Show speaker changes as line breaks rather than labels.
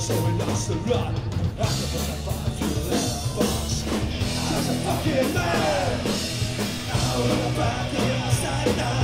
So we lost the run. I'm the find you left us. I was a fucking man. I was a fucking outside now.